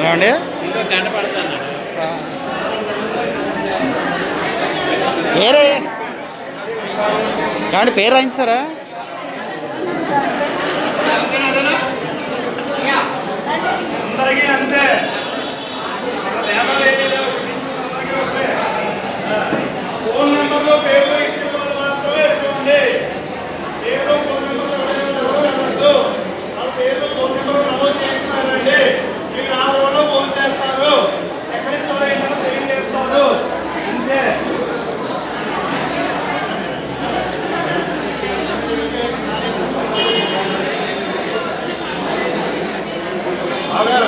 ఏమండి? ఏరే ఏమండి పేరు రాయించారా? అందరికీ అంతే. A ver,